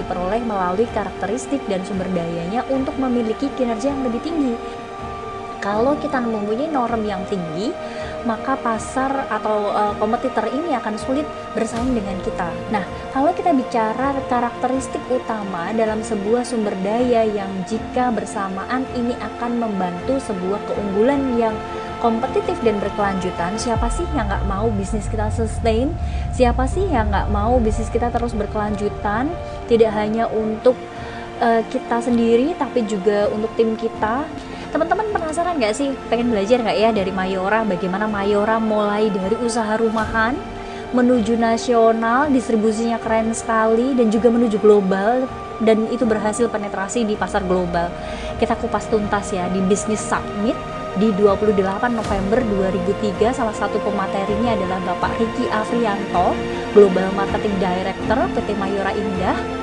diperoleh melalui karakteristik dan sumber dayanya untuk memiliki kinerja yang lebih tinggi. Kalau kita mempunyai norm yang tinggi, maka pasar atau uh, kompetitor ini akan sulit bersaing dengan kita. Nah, kalau kita bicara karakteristik utama dalam sebuah sumber daya yang jika bersamaan ini akan membantu sebuah keunggulan yang kompetitif dan berkelanjutan, siapa sih yang nggak mau bisnis kita sustain? Siapa sih yang nggak mau bisnis kita terus berkelanjutan? Tidak hanya untuk uh, kita sendiri, tapi juga untuk tim kita. Teman-teman penasaran nggak sih pengen belajar nggak ya dari Mayora? Bagaimana Mayora mulai dari usaha rumahan menuju nasional distribusinya keren sekali dan juga menuju global dan itu berhasil penetrasi di pasar global. Kita kupas tuntas ya di Business Summit di 28 November 2003 salah satu pematerinya adalah Bapak Riki Afrianto Global Marketing Director PT Mayora Indah